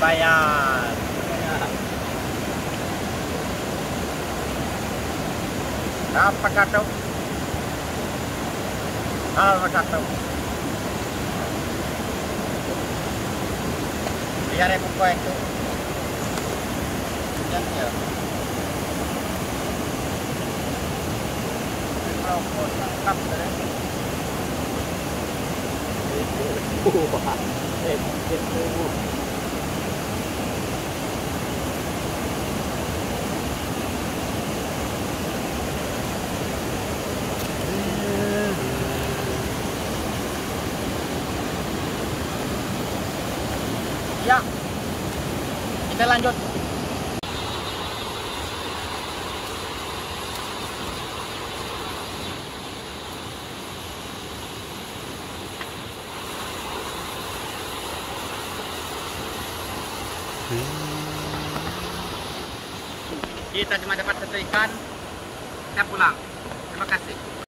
bayar. Berapa kartu? Berapa kartu? Biar aku kau itu. Jangan ya. Kalau kau tak Ya. Kita lanjut. Kita cuma dapat satu ikan. Kita pulang. Terima kasih.